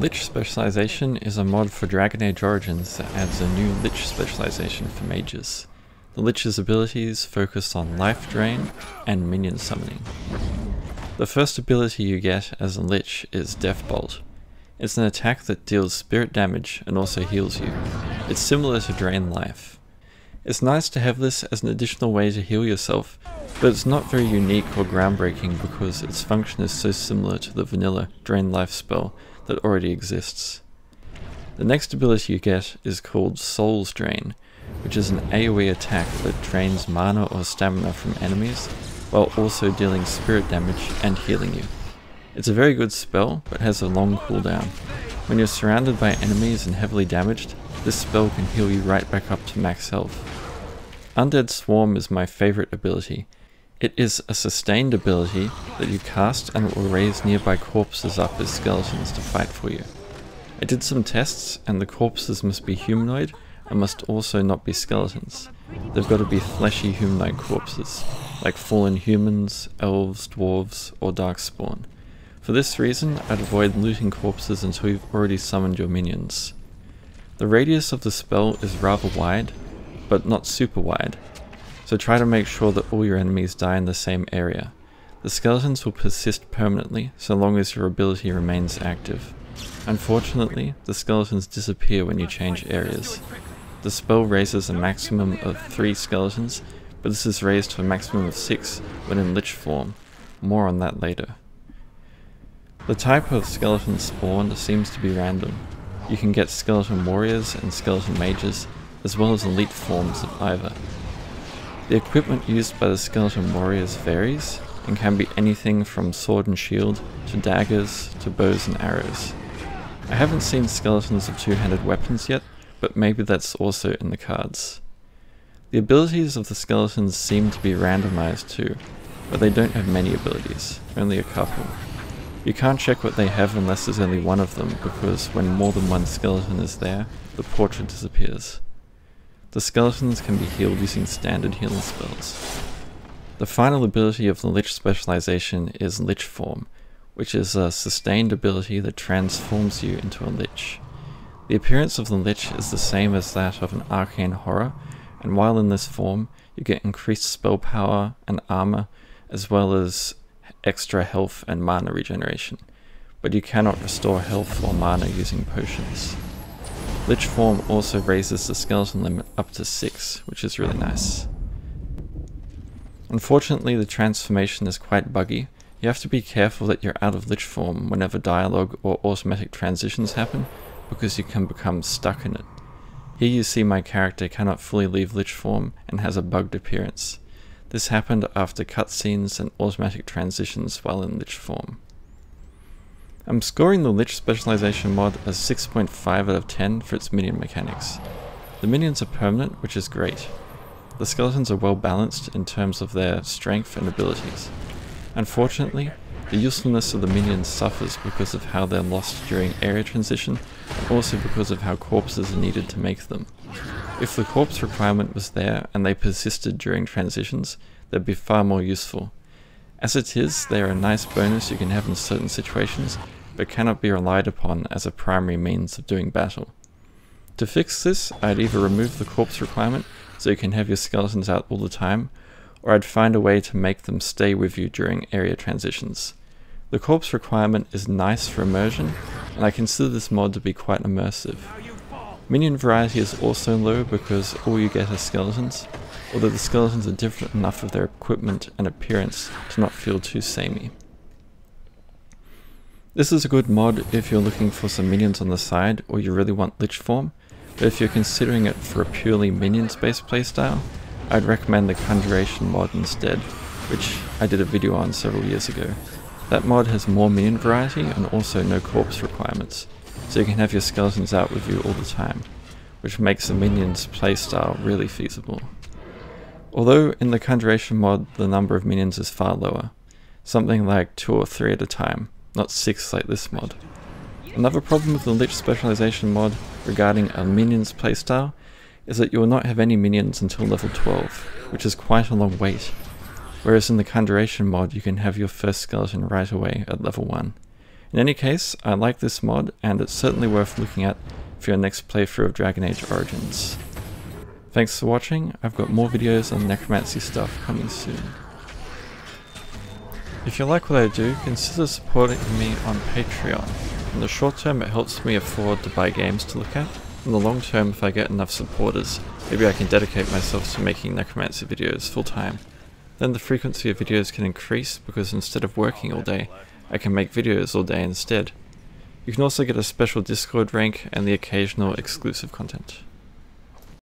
Lich Specialization is a mod for Dragon Age Origins that adds a new Lich specialization for mages. The Lich's abilities focus on life drain and minion summoning. The first ability you get as a Lich is Death Bolt. It's an attack that deals spirit damage and also heals you. It's similar to Drain Life. It's nice to have this as an additional way to heal yourself, but it's not very unique or groundbreaking because its function is so similar to the vanilla Drain Life spell that already exists. The next ability you get is called Soul's Drain, which is an AoE attack that drains mana or stamina from enemies, while also dealing spirit damage and healing you. It's a very good spell, but has a long cooldown. When you're surrounded by enemies and heavily damaged, this spell can heal you right back up to max health. Undead Swarm is my favourite ability. It is a sustained ability that you cast and it will raise nearby corpses up as skeletons to fight for you. I did some tests and the corpses must be humanoid and must also not be skeletons. They've got to be fleshy humanoid corpses, like fallen humans, elves, dwarves, or darkspawn. For this reason, I'd avoid looting corpses until you've already summoned your minions. The radius of the spell is rather wide, but not super wide, so try to make sure that all your enemies die in the same area. The skeletons will persist permanently so long as your ability remains active. Unfortunately, the skeletons disappear when you change areas. The spell raises a maximum of 3 skeletons, but this is raised to a maximum of 6 when in Lich form. More on that later. The type of skeleton spawned seems to be random. You can get skeleton warriors and skeleton mages, as well as elite forms of either. The equipment used by the skeleton warriors varies, and can be anything from sword and shield, to daggers, to bows and arrows. I haven't seen skeletons of two-handed weapons yet, but maybe that's also in the cards. The abilities of the skeletons seem to be randomized too, but they don't have many abilities, only a couple. You can't check what they have unless there's only one of them, because when more than one skeleton is there, the portrait disappears. The skeletons can be healed using standard healing spells. The final ability of the Lich specialization is Lich Form, which is a sustained ability that transforms you into a Lich. The appearance of the Lich is the same as that of an arcane horror, and while in this form, you get increased spell power and armor, as well as extra health and mana regeneration, but you cannot restore health or mana using potions. Lich form also raises the skeleton limit up to 6, which is really nice. Unfortunately the transformation is quite buggy, you have to be careful that you're out of Lich form whenever dialogue or automatic transitions happen, because you can become stuck in it. Here you see my character cannot fully leave Lich form and has a bugged appearance. This happened after cutscenes and automatic transitions while in Lich form. I'm scoring the Lich specialization mod a 6.5 out of 10 for its minion mechanics. The minions are permanent, which is great. The skeletons are well balanced in terms of their strength and abilities. Unfortunately, the usefulness of the minions suffers because of how they're lost during area transition, and also because of how corpses are needed to make them. If the corpse requirement was there and they persisted during transitions, they'd be far more useful. As it is, they are a nice bonus you can have in certain situations, but cannot be relied upon as a primary means of doing battle. To fix this, I'd either remove the corpse requirement so you can have your skeletons out all the time, or I'd find a way to make them stay with you during area transitions. The corpse requirement is nice for immersion, and I consider this mod to be quite immersive. Minion variety is also low because all you get are skeletons, although the skeletons are different enough of their equipment and appearance to not feel too samey. This is a good mod if you're looking for some minions on the side or you really want Lich form, but if you're considering it for a purely minions based playstyle, I'd recommend the Conjuration mod instead, which I did a video on several years ago. That mod has more minion variety and also no corpse requirements, so you can have your skeletons out with you all the time, which makes the minions playstyle really feasible. Although in the Conjuration mod the number of minions is far lower, something like 2 or 3 at a time, not 6 like this mod. Another problem with the Lich specialization mod regarding a minions playstyle is that you will not have any minions until level 12, which is quite a long wait, whereas in the Conjuration mod you can have your first skeleton right away at level 1. In any case, I like this mod and it's certainly worth looking at for your next playthrough of Dragon Age Origins. Thanks for watching, I've got more videos on necromancy stuff coming soon. If you like what I do, consider supporting me on Patreon. In the short term it helps me afford to buy games to look at. In the long term if I get enough supporters, maybe I can dedicate myself to making necromancy videos full time. Then the frequency of videos can increase because instead of working all day, I can make videos all day instead. You can also get a special Discord rank and the occasional exclusive content.